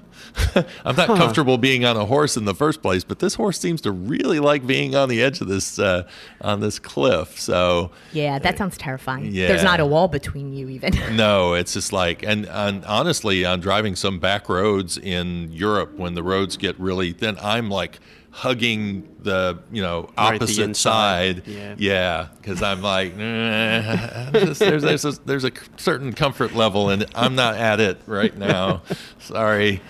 I'm not comfortable being on a horse in the first place, but this horse seems to really like being on the edge of this uh, on this cliff. So yeah, that sounds terrifying. Yeah. There's not a wall between you even. no, it's just like, and, and honestly, on driving some back roads in Europe, when the roads get really thin, I'm like hugging the you know Right, the opposite inside. side. Yeah. because I'm like, "Nah." Just- there's there's a, there's a certain comfort level, and I'm not at it right now. Sorry.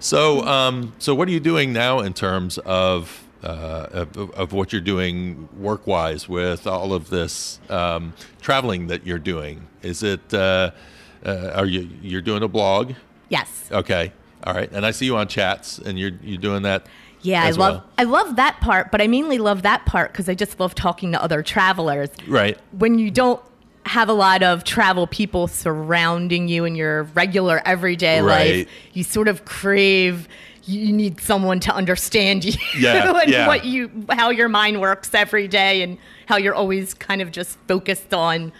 So, um, so what are you doing now in terms of uh, of, of what you're doing work wise with all of this um, traveling that you're doing? Is it uh, uh, are you you're doing a blog? yes. Okay, all right, and I see you on chats, and you're you're doing that. Yeah, I love well. I love that part, but I mainly love that part because I just love talking to other travelers. Right. when you don't have a lot of travel people surrounding you in your regular everyday Right. life, you sort of crave you need someone to understand you Yeah, and yeah. what you how your mind works every day and how you're always kind of just focused on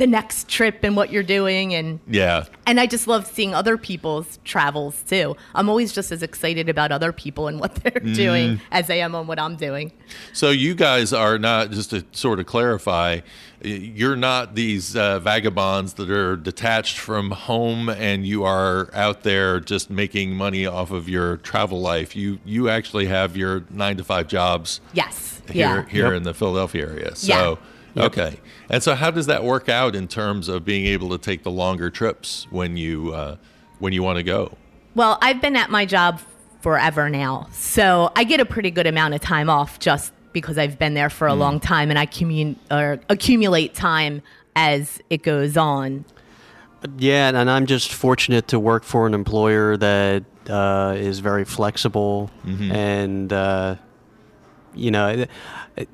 the next trip and what you're doing and Yeah. and I just love seeing other people's travels too. I'm always just as excited about other people and what they're Mm. doing as I am on what I'm doing. So you guys are not just to sort of clarify, you're not these uh, vagabonds that are detached from home and you are out there just making money off of your travel life. You you actually have your nine to five jobs Yes. here yeah. here Yep. in the Philadelphia area. So okay, and so how does that work out in terms of being able to take the longer trips when you uh, when you want to go? Well, I've been at my job forever now. So I get a pretty good amount of time off just because I've been there for a long time and I commun- or accumulate time as it goes on. Yeah, and- and I'm just fortunate to work for an employer that uh, is very flexible and uh, you know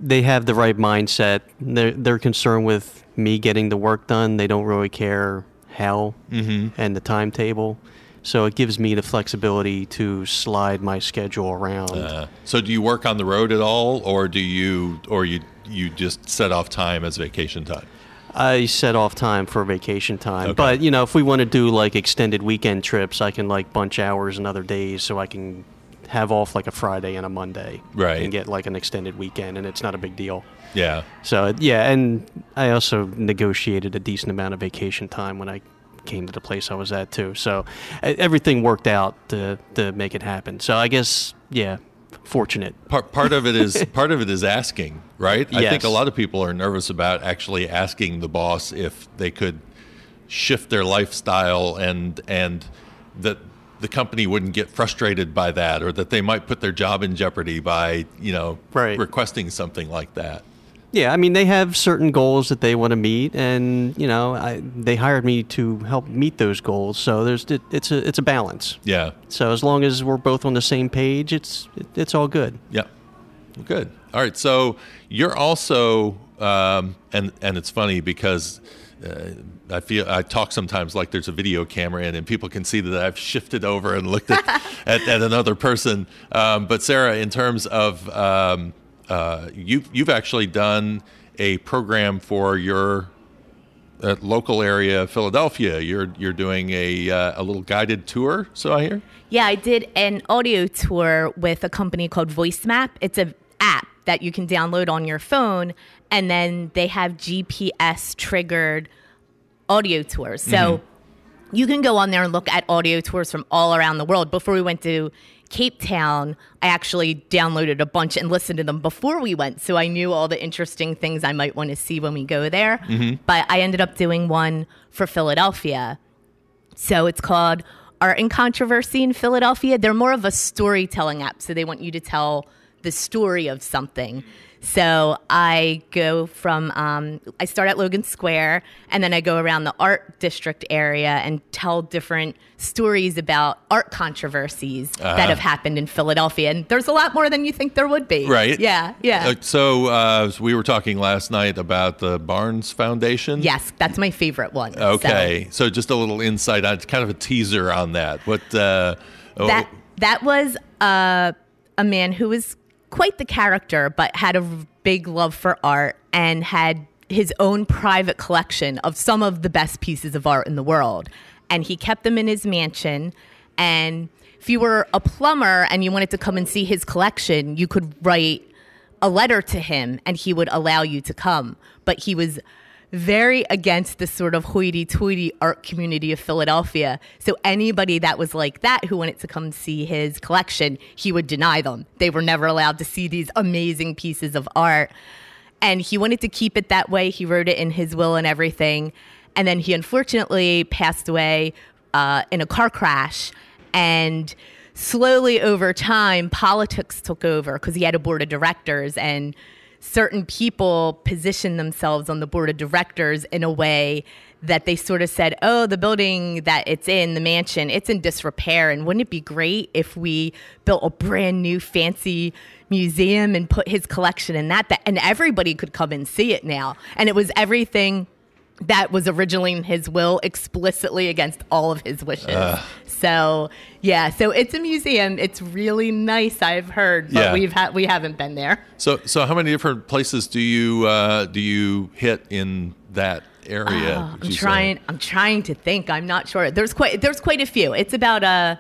they have the right mindset. They're they're concerned with me getting the work done. They don't really care how and the timetable. So it gives me the flexibility to slide my schedule around. Uh, so do you work on the road at all, or do you or you you just set off time as vacation time? I set off time for vacation time. Okay. But, you know, if we want to do like extended weekend trips, I can like bunch hours and other days so I can have off like a Friday and a Monday, Right. and get like an extended weekend, and it's not a big deal. Yeah. So yeah, and I also negotiated a decent amount of vacation time when I came to the place I was at too. So everything worked out to to make it happen. So I guess yeah, fortunate. Part part of it is part of it is asking, right? I think a lot of people are nervous about actually asking the boss if they could shift their lifestyle and and that the company wouldn't get frustrated by that or that they might put their job in jeopardy by, you know, Right. requesting something like that. Yeah, I mean they have certain goals that they want to meet, and you know I, they hired me to help meet those goals. So there's it, it's a it's a balance. Yeah. So as long as we're both on the same page, it's it, it's all good. Yeah. Good. All right. So you're also, um, and and it's funny because uh, I feel I talk sometimes like there's a video camera in, and people can see that I've shifted over and looked at at, at another person. Um, but Sarah, in terms of um, uh, you've you've actually done a program for your uh, local area, Philadelphia. You're you're doing a uh, a little guided tour. So I hear. Yeah, I did an audio tour with a company called VoiceMap. It's a app that you can download on your phone, and then they have GPS triggered audio tours. So mm-hmm. you can go on there and look at audio tours from all around the world. Before we went to Cape Town, I actually downloaded a bunch and listened to them before we went. So I knew all the interesting things I might want to see when we go there. Mm-hmm. But I ended up doing one for Philadelphia. So it's called Art and Controversy in Philadelphia. They're more of a storytelling app. So they want you to tell the story of something. So I go from, um, I start at Logan Square and then I go around the art district area and tell different stories about art controversies that have happened in Philadelphia. And there's a lot more than you think there would be. Right. Yeah. Yeah. Uh, so uh, we were talking last night about the Barnes Foundation. yes. That's my favorite one. Okay. So, just a little insight on kind of a teaser on that. What? Uh, oh, that that was uh, a man who was quite the character, but had a big love for art and had his own private collection of some of the best pieces of art in the world. And he kept them in his mansion. And if you were a plumber and you wanted to come and see his collection, you could write a letter to him and he would allow you to come. But he was very against the sort of hoity toity art community of Philadelphia. So anybody that was like that who wanted to come see his collection, he would deny them. They were never allowed to see these amazing pieces of art. And he wanted to keep it that way. He wrote it in his will and everything. And then he unfortunately passed away uh, in a car crash. And slowly over time, politics took over because he had a board of directors and certain people positioned themselves on the board of directors in a way that they sort of said, oh, the building that it's in, the mansion, it's in disrepair. And wouldn't it be great if we built a brand new fancy museum and put his collection in that? that and everybody could come and see it now. And it was everything that was originally in his will explicitly against all of his wishes. So yeah, so it's a museum. It's really nice. I've heard, but Yeah. we've had we haven't been there. so, so how many different places do you uh, do you hit in that area? Oh, I'm you say? trying. I'm trying to think. I'm not sure. There's quite. There's quite a few. It's about a.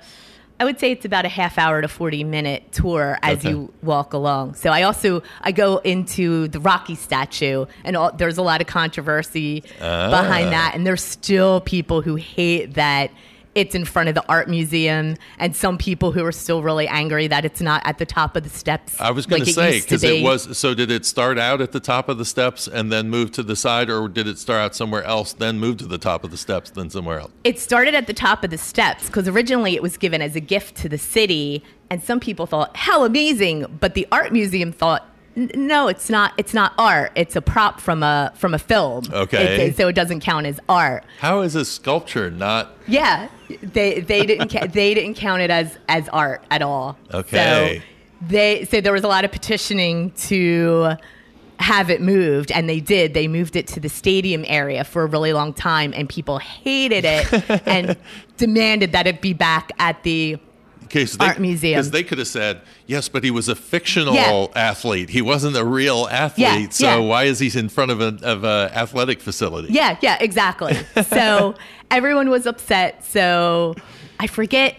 I would say it's about a half hour to 40 minute tour as Okay. you walk along. So I also I go into the Rocky statue, and all, there's a lot of controversy Ah. behind that, and there's still people who hate that it's in front of the art museum, and some people who are still really angry that it's not at the top of the steps. I was going like to say because it was. So did it start out at the top of the steps and then move to the side, or did it start out somewhere else, then move to the top of the steps, then somewhere else? It started at the top of the steps because originally it was given as a gift to the city, and some people thought, "How amazing!" But the art museum thought, "N- "No, it's not. It's not art. It's a prop from a from a film. Okay. So it doesn't count as art." How is a sculpture not? Yeah, they they didn't ca- they didn't count it as as art at all. Okay. So they so there was a lot of petitioning to have it moved and they did they moved it to the stadium area for a really long time and people hated it and demanded that it be back at the So they, Art museum. Because they could have said, yes, but he was a fictional Yeah. athlete. He wasn't a real athlete. Yeah, so yeah. why is he in front of an of a athletic facility? yeah yeah exactly so everyone was upset so i forget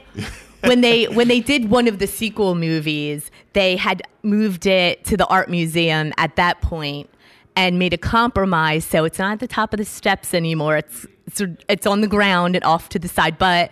when they when they did one of the sequel movies, they had moved it to the art museum at that point and made a compromise so it's not at the top of the steps anymore. It's it's, it's on the ground and off to the side, but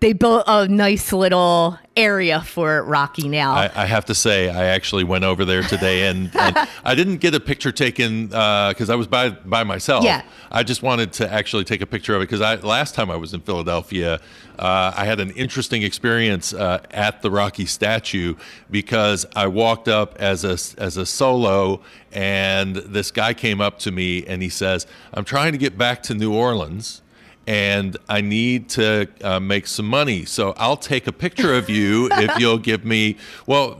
they built a nice little area for Rocky now. I, I, have to say, I actually went over there today, and, and I didn't get a picture taken because uh, I was by by myself. Yeah. I just wanted to actually take a picture of it because I last time I was in Philadelphia, uh, I had an interesting experience uh, at the Rocky statue because I walked up as a as a solo, and this guy came up to me and he says, "I'm trying to get back to New Orleans." And I need to uh, make some money. So I'll take a picture of you if you'll give me, well,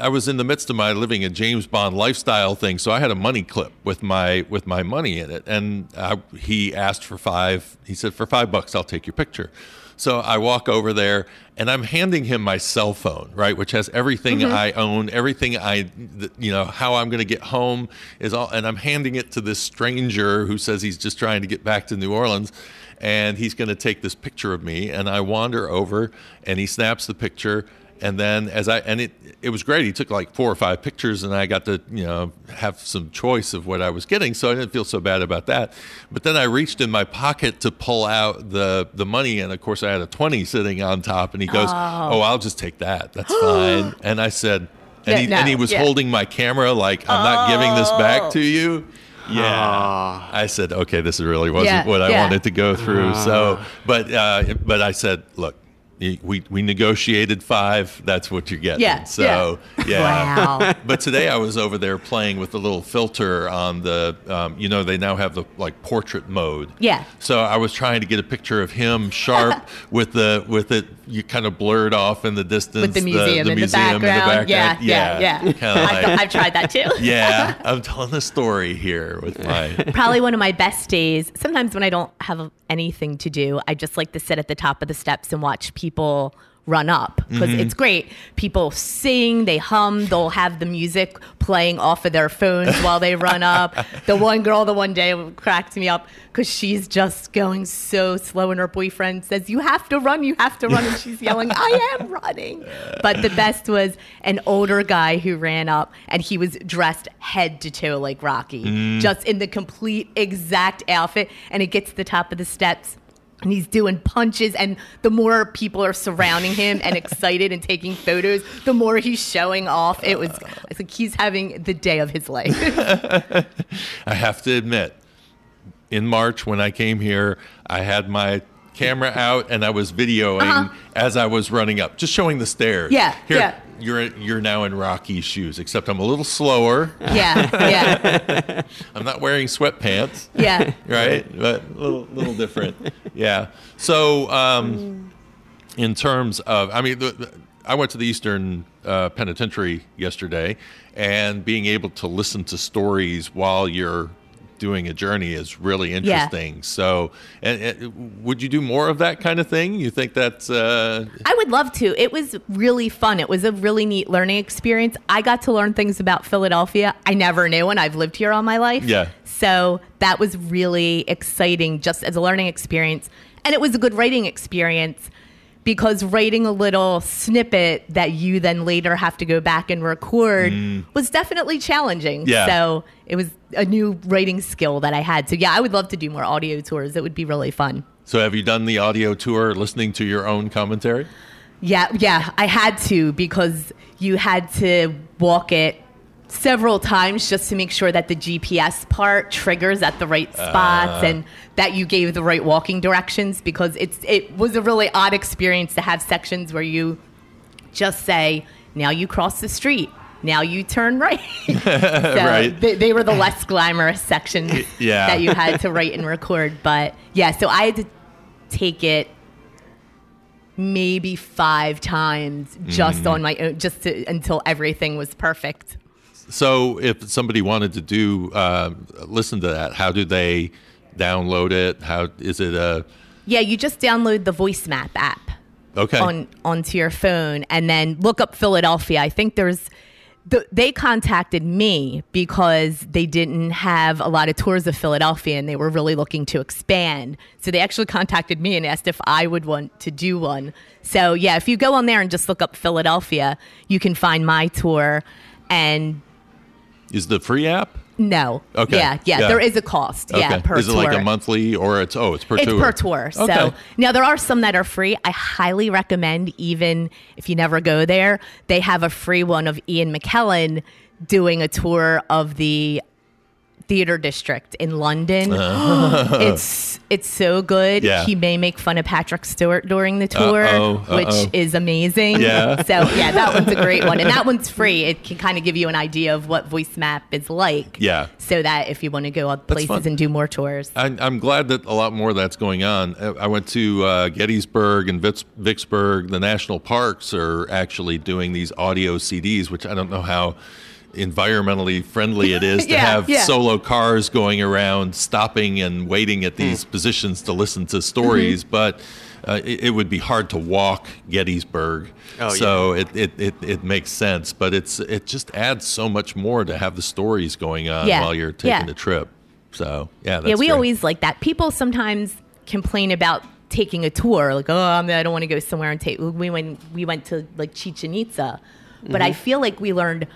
I was in the midst of my living a James Bond lifestyle thing, so I had a money clip with my with my money in it, and I, he asked for five. He said, "For five bucks, I'll take your picture." So I walk over there and I'm handing him my cell phone, right, which has everything mm-hmm. I own, everything I, you know, how I'm going to get home is all, and I'm handing it to this stranger who says he's just trying to get back to New Orleans and he's going to take this picture of me. And I wander over and he snaps the picture and then as I and it it was great. He took like four or five pictures, and I got to you know have some choice of what I was getting, so I didn't feel so bad about that. But then I reached in my pocket to pull out the the money, and of course I had a twenty sitting on top, and he goes, "Oh, oh I'll just take that. That's fine." And I said, and, yeah, he, no, and he was yeah. holding my camera like, "I'm not giving this back oh. to you." Yeah, I said, okay, this really wasn't yeah, what I yeah. wanted to go through. So, but uh, but I said, look, we we negotiated five. That's what you're getting. Yeah. So yeah. yeah. Wow. but today I was over there playing with the little filter on the. Um, you know they now have the like portrait mode. Yeah. So I was trying to get a picture of him sharp with the with it you kind of blurred off in the distance with the museum, the, the in, museum the in, the background. Yeah. Yeah. Yeah. yeah. Like, I've, tried that too. yeah. I'm telling the story here with my. Probably one of my best days. Sometimes when I don't have anything to do, I just like to sit at the top of the steps and watch people run up because mm-hmm. it's great. People sing, they hum, they'll have the music playing off of their phones while they run up. The one girl, the one day cracked me up because she's just going so slow, and her boyfriend says, You have to run, you have to run. And she's yelling, I am running. But the best was an older guy who ran up and he was dressed head to toe like Rocky, mm. just in the complete exact outfit. And it gets to the top of the steps and he's doing punches and the more people are surrounding him and excited and taking photos the more he's showing off. It was i think he's having the day of his life. I have to admit in march when i came here i had my camera out and i was videoing uh-huh. as i was running up just showing the stairs yeah here yeah you're you're now in Rocky's shoes, except I'm a little slower. Yeah, yeah. I'm not wearing sweatpants. Yeah. Right, but a little little different. Yeah. So, um, in terms of, I mean, the, the, I went to the Eastern uh, Penitentiary yesterday, and being able to listen to stories while you're doing a journey is really interesting. Yeah. So, and, and, would you do more of that kind of thing? You think that's? Uh... I would love to. It was really fun. It was a really neat learning experience. I got to learn things about Philadelphia I never knew, and I've lived here all my life. Yeah. So that was really exciting, just as a learning experience, and it was a good writing experience because writing a little snippet that you then later have to go back and record mm. was definitely challenging. Yeah. So it was a new writing skill that I had. So yeah, I would love to do more audio tours. It would be really fun. So have you done the audio tour listening to your own commentary? Yeah, yeah, I had to because you had to walk it several times just to make sure that the GPS part triggers at the right spots uh. and that you gave the right walking directions because it's it was a really odd experience to have sections where you just say now you cross the street now you turn right. so right. They, they, were the less glamorous sections yeah. that you had to write and record. But yeah, so I had to take it maybe five times just mm. on my own, just to, until everything was perfect. So, if somebody wanted to do uh, listen to that, how do they download it? How is it a? Yeah, you just download the VoiceMap app. Okay. On onto your phone, and then look up Philadelphia. I think there's the, they contacted me because they didn't have a lot of tours of Philadelphia and they were really looking to expand. So they actually contacted me and asked if I would want to do one. So yeah, if you go on there and just look up Philadelphia, you can find my tour. And Is the free app? no, Okay. yeah, yeah, Yeah. there is a cost. Yeah, Okay. per Is it tour. like a monthly or it's oh it's per It's tour? per tour. Okay. So now there are some that are free. I highly recommend, even if you never go there, they have a free one of Ian McKellen doing a tour of the theater district in London. it's it's so good. Yeah. He may make fun of Patrick Stewart during the tour, Uh-oh, which uh-oh. is amazing. Yeah. So yeah, that one's a great one, and that one's free. It can kind of give you an idea of what VoiceMap is like. Yeah. So that if you want to go other places and do more tours. I, I'm glad that a lot more of that's going on. Uh, I went to uh, Gettysburg and Vicksburg. The national parks are actually doing these audio CDs, which I don't know how environmentally friendly it is to Yeah, have yeah. solo cars going around, stopping and waiting Hmm. at these positions to listen to stories. Mm-hmm. But uh, it, it would be hard to walk Gettysburg, Oh, so it, it, it, it makes sense. But it's it just adds so much more to have the stories going on Yeah, while you're taking yeah. the trip. So yeah, that's yeah, we great. always like that. People sometimes complain about taking a tour, like, oh, I'm- don't want to go somewhere and take. We went, we went to like Chichen Itza, but I feel like we learned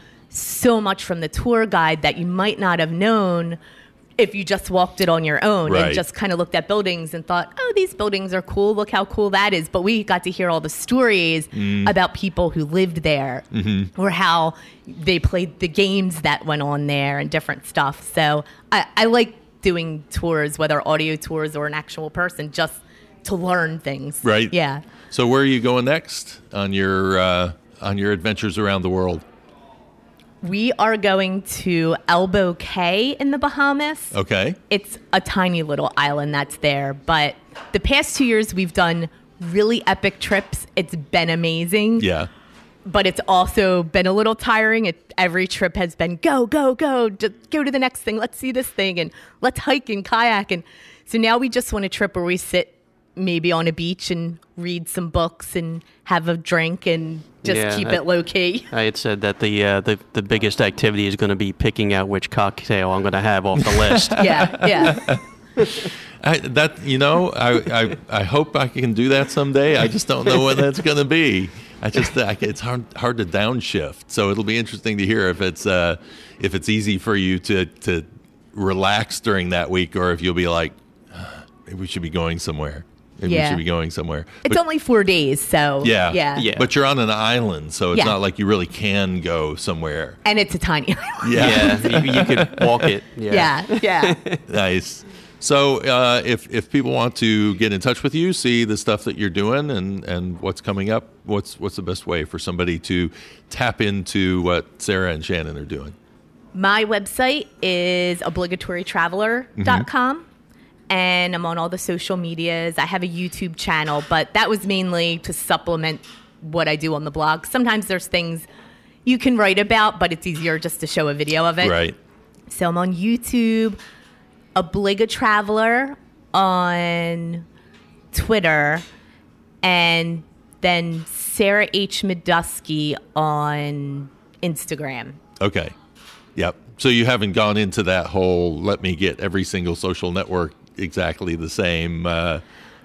so much from the tour guide that you might not have known if you just walked it on your own Right. and just kind of looked at buildings and thought, oh, these buildings are cool. Look how cool that is. But we got to hear all the stories about people who lived there or how they played the games that went on there and different stuff. So I, I like doing tours, whether audio tours or an actual person, just to learn things. Right. Yeah. So where are you going next on your uh, on your adventures around the world? We are going to Elbow Cay in the Bahamas. Okay. it's a tiny little island that's there. But the past two years, we've done really epic trips. It's been amazing. Yeah. But it's also been a little tiring. It, every trip has been go, go, go, just go to the next thing. Let's see this thing and let's hike and kayak. And so now we just want a trip where we sit maybe on a beach and read some books and have a drink and just Yeah, keep I- it low key. I had said that the uh, the the biggest activity is going to be picking out which cocktail I'm going to have off the list. yeah, yeah. I, that you know, I, I I hope I can do that someday. I just don't know when that's going to be. I just I, it's hard hard to downshift. So it'll be interesting to hear if it's uh if it's easy for you to to relax during that week, or if you'll be like, "Ah, maybe we should be going somewhere. Maybe we should be going somewhere. It's But- only four days, so yeah, yeah, Yeah. But you're on an island, so it's Yeah. not like you really can go somewhere. And it's a tiny island. Yeah, you, you could walk it. Yeah. Yeah, yeah. Nice. So, uh, if if people want to get in touch with you, see the stuff that you're doing and, and what's coming up, what's what's the best way for somebody to tap into what Sarah and Shannon are doing? My website is obligatorytraveler.com. And I'm on all the social medias. I have a YouTube channel, but that was mainly to supplement what I do on the blog. Sometimes there's things you can write about, but it's easier just to show a video of it. Right. So I'm on YouTube, Obligatraveler on Twitter, and then Sarah H. Miduski on Instagram. Okay. Yep. So you haven't gone into that whole let me get every single social network exactly the same. Uh,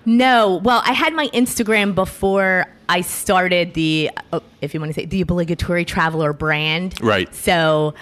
No, well, I had my Instagram before I started the, uh, if you want to say, the obligatory traveler brand. Right. So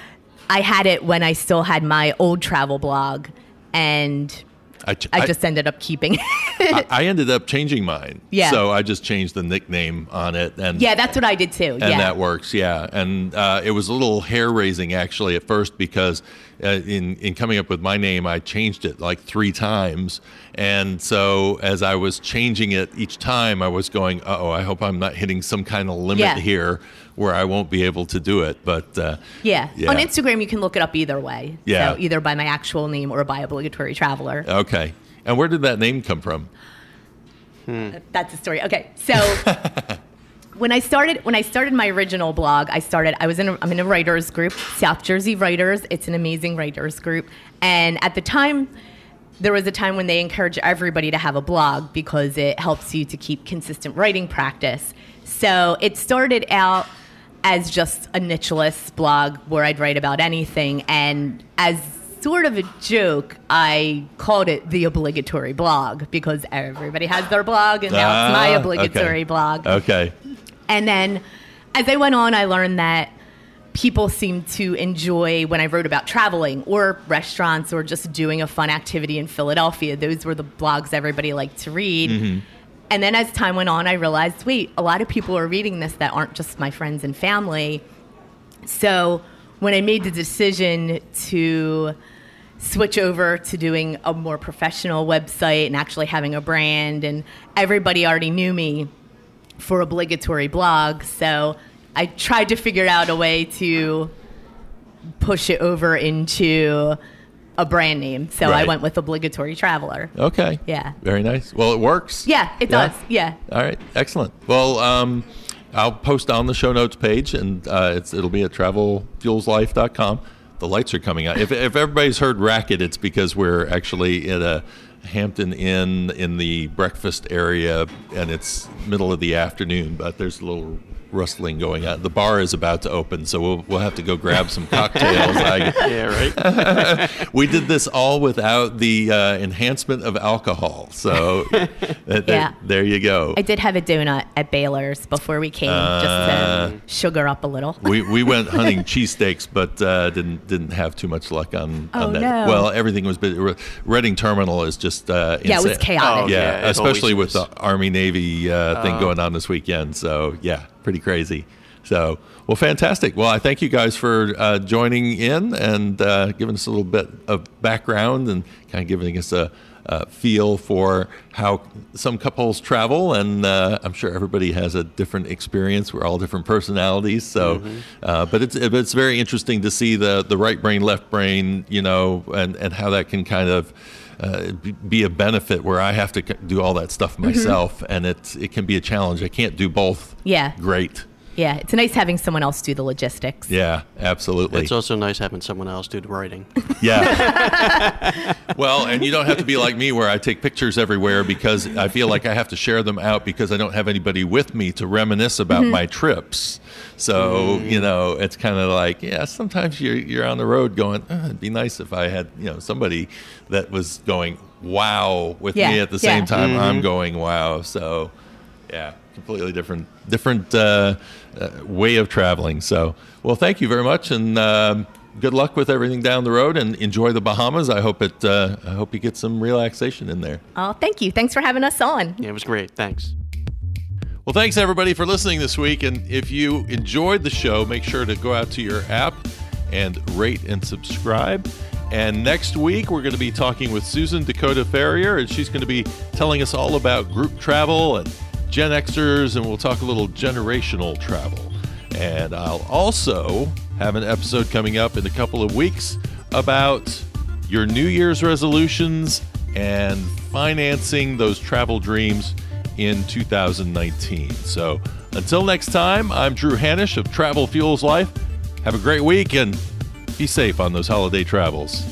I had it when I still had my old travel blog, and I, I just ended up keeping. I, I ended up changing mine. Yeah. So I just changed the nickname on it and yeah, that's what I did too. and yeah. that works yeah and uh, it was a little hair raising actually at first because uh, in in coming up with my name i changed it like three times and so as i was changing it each time i was going oh i hope i'm not hitting some kind of limit Yeah. here where i won't be able to do it but uh, Yeah. Yeah. On Instagram, you can look it up either way. Yeah. So either by my actual name or by obligatory traveler. okay and where did that name come from That's a story. Okay. So when I started when I started my original blog, I started I was in a, I'm in a writers group, South Jersey Writers. It's an amazing writers group. And at the time there was a time when they encourage everybody to have a blog because it helps you to keep consistent writing practice. So it started out as just a nicheless blog where I'd write about anything. And as sort of a joke, I called it the obligatory blog because everybody has their blog, and now it's my Ah, obligatory okay. blog. Okay. And then as I went on, I learned that people seemed to enjoy when I wrote about traveling or restaurants or just doing a fun activity in Philadelphia. Those were the blogs everybody liked to read. And then as time went on, I realized wait, a lot of people are reading this that aren't just my friends and family. So when I made the decision to switch over to doing a more professional website and actually having a brand, and everybody already knew me for obligatory blog. So I tried to figure out a way to push it over into a brand name. So I went with obligatory traveler. Okay. Yeah. Very nice. Well, it works. Yeah, it Yeah. does. Yeah. All right, excellent. Well, um, I'll post on the show notes page, and uh, it's it'll be at travelfuelslife.com. The lights are coming out. If, if everybody's heard racket, it's because we're actually at a Hampton Inn in the breakfast area, and it's middle of the afternoon. But there's a little rustling going on. The bar is about to open, so we'll we'll have to go grab some cocktails. I, Yeah, right. we did this all without the uh, enhancement of alcohol. So th- th- Yeah. there you go. I did have a donut at Beiler's before we came, Uh. just to sugar up a little. we we went hunting cheesesteaks, but uh, didn't didn't have too much luck on, Oh, on that. no. Well, everything was busy. Reading Terminal is just uh, Yeah, it was chaotic. Oh, Yeah, Yeah, especially with the Army Navy uh, thing Oh. going on this weekend. So yeah, pretty crazy. So well, fantastic. Well, I thank you guys for uh, joining in and uh, giving us a little bit of background and kind of giving us a. Uh, feel for how some couples travel, and uh, I'm sure everybody has a different experience. We're all different personalities, so uh, but it's it's very interesting to see the the right brain, left brain, you know, and and how that can kind of uh, be- be a benefit where I have to do all that stuff myself, and it it can be a challenge. I can't do both. Yeah. Great. Yeah, it's nice having someone else do the logistics. Yeah, absolutely. It's also nice having someone else do the writing. Yeah. well, and you don't have to be like me where I take pictures everywhere because I feel like I have to share them out because I don't have anybody with me to reminisce about my trips. So, you know, it's kind of like, yeah, sometimes you're, you're on the road going, "Uh, it'd be nice if I had, you know, somebody that was going, wow, with me at the yeah. same time I'm going, wow. So, yeah, completely different, different uh, way of traveling. So, well, thank you very much, and um, good luck with everything down the road, and enjoy the Bahamas. I hope it. Uh, I hope you get some relaxation in there. Oh, thank you. Thanks for having us on. Yeah, it was great. Thanks. Well, thanks everybody for listening this week, and if you enjoyed the show, make sure to go out to your app and rate and subscribe. And next week, we're going to be talking with Susan Dakota Ferrier, and she's going to be telling us all about group travel and Gen Xers, and we'll talk a little generational travel. And I'll also have an episode coming up in a couple of weeks about your New Year's resolutions and financing those travel dreams in 2019. So until next time, I'm Drew Hannish of Travel Fuels Life. Have a great week and be safe on those holiday travels.